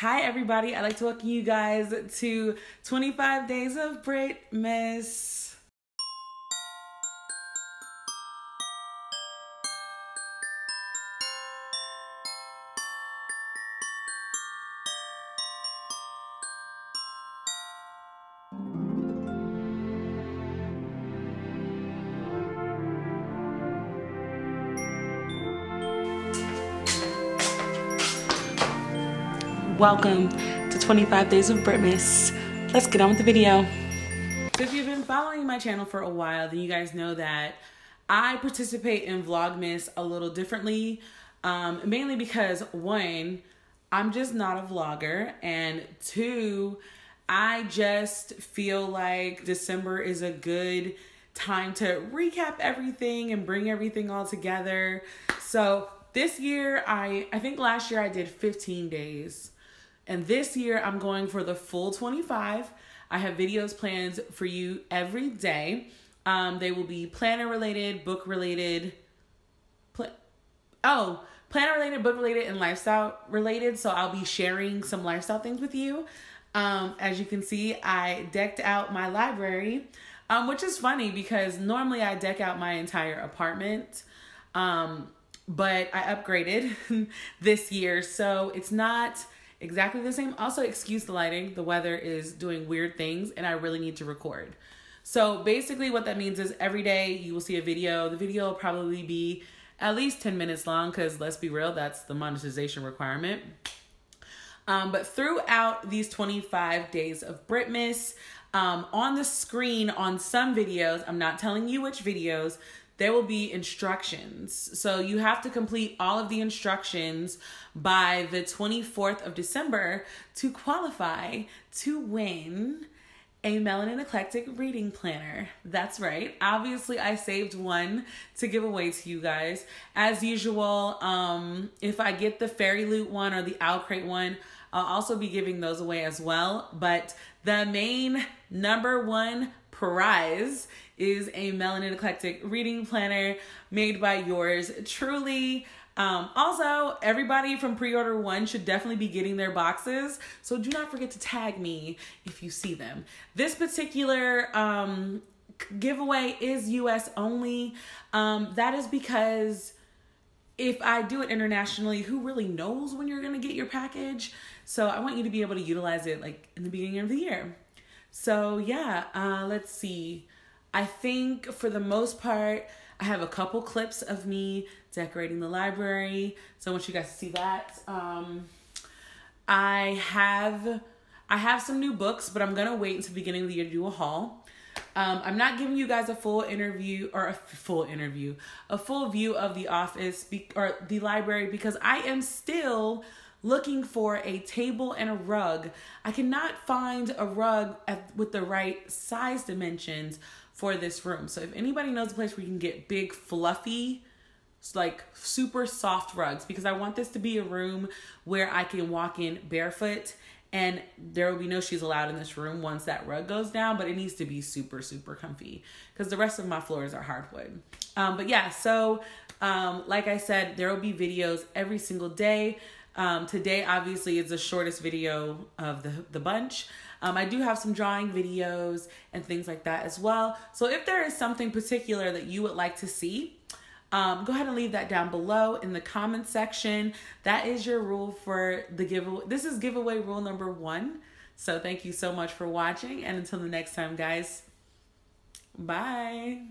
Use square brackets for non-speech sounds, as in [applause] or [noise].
Hi, everybody. I'd like to welcome you guys to 25 Days of Brit Miss. Welcome to 25 Days of Britmas. Let's get on with the video. So if you've been following my channel for a while, then you guys know that I participate in Vlogmas a little differently. Um, mainly because one, I'm just not a vlogger, and two, I just feel like December is a good time to recap everything and bring everything all together. So this year, I I think last year I did 15 days. And this year, I'm going for the full 25. I have videos planned for you every day. Um, they will be planner related, book related, pl- oh, planner related, book related, and lifestyle related. So I'll be sharing some lifestyle things with you. Um, as you can see, I decked out my library, um, which is funny because normally I deck out my entire apartment. Um, but I upgraded [laughs] this year. So it's not exactly the same. Also, excuse the lighting. The weather is doing weird things and I really need to record. So basically what that means is every day you will see a video. The video will probably be at least 10 minutes long because let's be real, that's the monetization requirement. Um, but throughout these 25 days of Britmas, um, on the screen on some videos, I'm not telling you which videos, there will be instructions. So you have to complete all of the instructions by the 24th of December to qualify to win a Melanin Eclectic reading planner. That's right. Obviously, I saved one to give away to you guys. As usual, um, if I get the FairyLoot one or the OwlCrate one, I'll also be giving those away as well. But the main number one prize is a Melanin Eclectic reading planner made by yours truly. Um, also, everybody from pre order one should definitely be getting their boxes. So do not forget to tag me if you see them. This particular um, giveaway is US only. Um, that is because if I do it internationally, who really knows when you're gonna get your package? So I want you to be able to utilize it like in the beginning of the year. So yeah, uh, let's see. I think for the most part, I have a couple clips of me decorating the library. So I want you guys to see that. Um, I have I have some new books, but I'm gonna wait until the beginning of the year to do a haul. Um, I'm not giving you guys a full interview or a full interview, a full view of the office be- or the library because I am still looking for a table and a rug. I cannot find a rug at, with the right size dimensions for this room. So if anybody knows a place where you can get big, fluffy, like super soft rugs, because I want this to be a room where I can walk in barefoot and there will be no shoes allowed in this room once that rug goes down, but it needs to be super, super comfy because the rest of my floors are hardwood. Um, but yeah, so um, like I said, there will be videos every single day. Um, today, obviously, is the shortest video of the, the bunch. Um, I do have some drawing videos and things like that as well. So if there is something particular that you would like to see, um, go ahead and leave that down below in the comment section. That is your rule for the giveaway. This is giveaway rule number one. So thank you so much for watching. And until the next time, guys, bye.